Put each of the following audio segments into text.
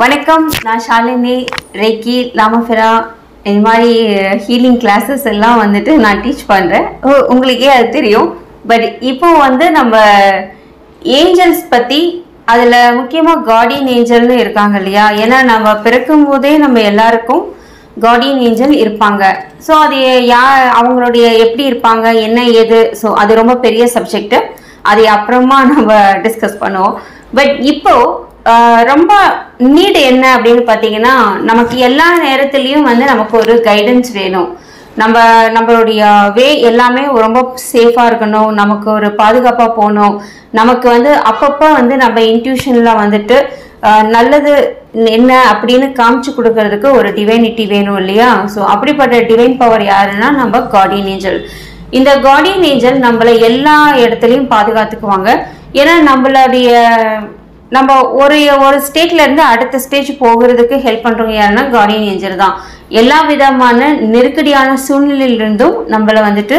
வணக்கம் நான் ஷாலினி ரேக்கி லாமஃபெரா இது மாதிரி ஹீலிங் கிளாஸஸ் எல்லாம் வந்துட்டு நான் டீச் பண்ணுறேன் உங்களுக்கே அது தெரியும். பட் இப்போ வந்து நம்ம ஏஞ்சல்ஸ் பற்றி அதில் முக்கியமாக கார்டியன் ஏஞ்சல்னு இருக்காங்க இல்லையா? ஏன்னா நம்ம பிறக்கும் போதே நம்ம எல்லாருக்கும் கார்டியன் ஏஞ்சல் இருப்பாங்க. ஸோ அது யா அவங்களுடைய எப்படி இருப்பாங்க? என்ன ஏது? ஸோ அது ரொம்ப பெரிய சப்ஜெக்ட் அதை அப்புறமா நம்ம டிஸ்கஸ் பண்ணுவோம். பட் இப்போ ரொம்ப நீட் என்ன அப்படின்னு பார்த்தீங்கன்னா நமக்கு எல்லா நேரத்துலையும் வந்து நமக்கு ஒரு கைடன்ஸ் வேணும். நம்ம நம்மளுடைய வே எல்லாமே ரொம்ப சேஃபாக இருக்கணும். நமக்கு ஒரு பாதுகாப்பாக போகணும். நமக்கு வந்து அப்பப்போ வந்து நம்ம இன்ட்யூஷனில் வந்துட்டு நல்லது என்ன அப்படின்னு காமிச்சு கொடுக்கறதுக்கு ஒரு டிவைனிட்டி வேணும் இல்லையா? ஸோ அப்படிப்பட்ட டிவைன் பவர் யாருன்னா நம்ம கார்டியன் ஏஞ்சல் இந்த கார்டியன் ஏஞ்சல் நம்மளை எல்லா இடத்துலையும் பாதுகாத்துக்குவாங்க. ஏன்னா நம்மளுடைய நம்ம ஒரு ஒரு ஸ்டேட்லேருந்து அடுத்த ஸ்டேஜ் போகிறதுக்கு ஹெல்ப் பண்ணுறவங்க யாருன்னா கார்டியன் ஏஞ்சல் தான். எல்லா விதமான நெருக்கடியான சூழ்நிலையிலிருந்தும் நம்மளை வந்துட்டு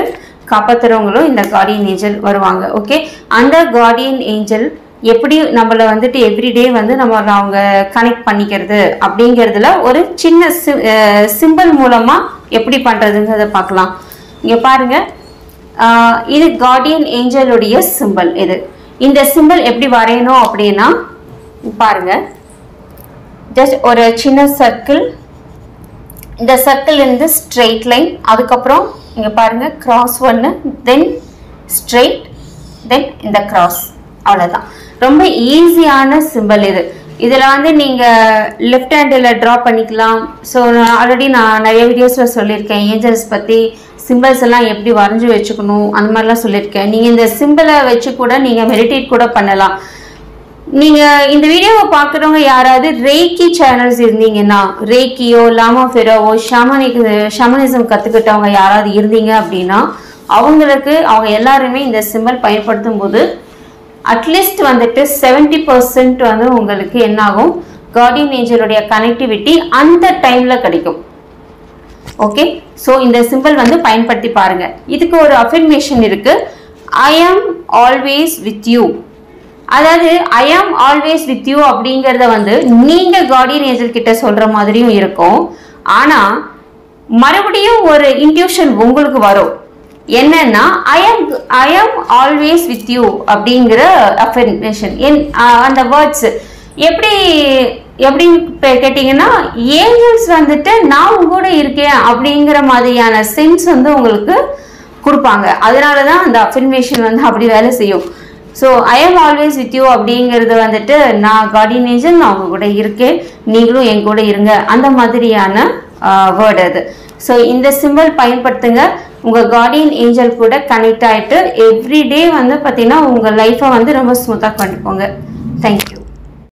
காப்பாற்றுறவங்களும் இந்த கார்டியன் ஏஞ்சல் வருவாங்க ஓகே அந்த கார்டியன் ஏஞ்சல் எப்படி நம்மளை வந்துட்டு எவ்ரிடே வந்து நம்ம அவங்க கனெக்ட் பண்ணிக்கிறது அப்படிங்கிறதுல ஒரு சின்ன சிம்பிள் மூலமாக எப்படி பண்ணுறதுங்கிறத பார்க்கலாம். இங்கே பாருங்கள் இது கார்டியன் ஏஞ்சலுடைய சிம்பல் இது. இந்த சிம்பிள் எப்படி வரையணும் அப்படின்னா பாருங்க. ஜஸ்ட் ஒரு சின்ன சர்க்கிள் இந்த சர்க்கிள் இருந்து ஸ்ட்ரெயிட் லைன் அதுக்கப்புறம் இங்க பாருங்க கிராஸ் ஒன்று தென் ஸ்ட்ரெயிட் தென் இந்த கிராஸ் அவ்வளோதான் ரொம்ப ஈஸியான சிம்பிள் இது. இதில் வந்து நீங்கள் லெஃப்ட் ஹேண்டில் ட்ரா பண்ணிக்கலாம். ஸோ ஆல்ரெடி நான் நிறைய வீடியோஸில் சொல்லியிருக்கேன். ஏஞ்சல்ஸ் பற்றி சிம்பிள்ஸ் எல்லாம் எப்படி வரைஞ்சி வச்சுக்கணும்? அந்த மாதிரிலாம் சொல்லியிருக்கேன். நீங்கள் இந்த சிம்பிளை வச்சு கூட நீங்கள் மெடிடேட் கூட பண்ணலாம். நீங்கள் இந்த வீடியோவை பார்க்குறவங்க யாராவது ரேக்கி சேனல்ஸ் இருந்தீங்கன்னா ரேக்கியோ லாமாஃபெரோவோ ஷாமனிக் ஷமனிசம் கற்றுக்கிட்டவங்க யாராவது இருந்தீங்க அப்படின்னா அவங்களுக்கு அவங்க எல்லாருமே இந்த சிம்பிள் பயன்படுத்தும் போது அட்லீஸ்ட் வந்துட்டு செவன்டி பர்சன்ட் வந்து உங்களுக்கு என்னாகும்? கார்டியன் ஏஞ்சலுடைய கனெக்டிவிட்டி அந்த டைமில் கிடைக்கும். ஓகே ஸோ இந்த சிம்பிள் வந்து பயன்படுத்தி பாருங்க. இதுக்கு ஒரு அஃபர்மேஷன் இருக்கு. ஐ ஆம் ஆல்வேஸ் வித் யூ அதாவது ஐ ஆம் ஆல்வேஸ் வித் யூ அப்படிங்கிறத வந்து நீங்கள் கார்டியன் ஏஞ்சல் கிட்ட சொல்கிற மாதிரியும் இருக்கும். ஆனால் மறுபடியும் ஒரு இன்ட்யூஷன் உங்களுக்கு வரும். என்னன்னா I am I am always with you அப்படிங்கிற அஃபர்மேஷன் என் அந்த வேர்ட்ஸ் எப்படி எப்படின்னு இப்ப கேட்டிங்கன்னா ஏஞ்சல்ஸ் வந்துட்டு நான் கூட இருக்கேன் அப்படிங்கிற மாதிரியான சென்ஸ் வந்து உங்களுக்கு கொடுப்பாங்க. அதனால தான் அந்த அஃபர்மேஷன் வந்து அப்படி வேலை செய்யும். So I am always with you அப்படிங்கிறது வந்துட்டு நான் கார்டியன் ஏஞ்சல் நான் உங்க கூட இருக்கேன். நீங்களும் என் கூட இருங்க. அந்த மாதிரியான வேர்டு அது. ஸோ இந்த சிம்பிள் பயன்படுத்துங்க. உங்கள் கார்டியன் ஏஞ்சல் கூட கனெக்ட் ஆகிட்டு எவ்ரிடே வந்து பார்த்தீங்கன்னா உங்கள் லைஃப்பை வந்து ரொம்ப ஸ்மூத்தாக கொண்டு போங்க தேங்க்யூ